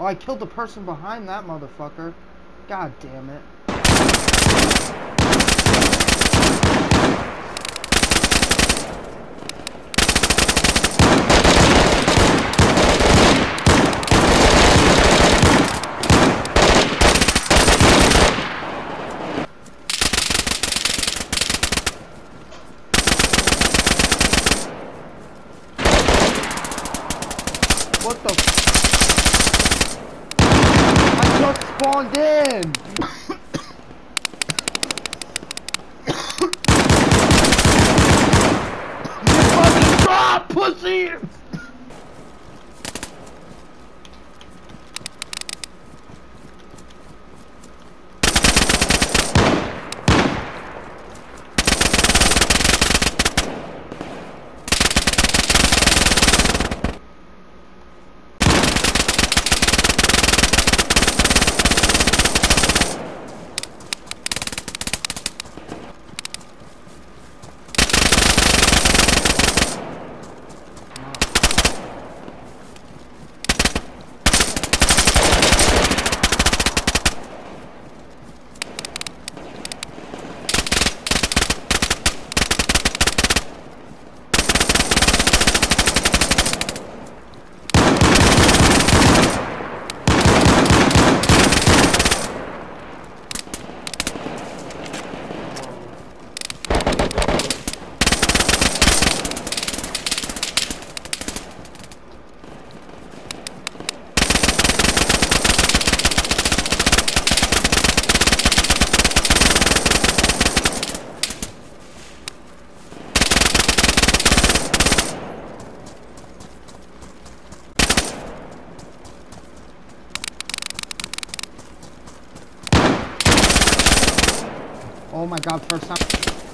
Oh, I killed the person behind that motherfucker. God damn it. What the? Just spawned in. you fucking drop, pussy! Oh my god, first time.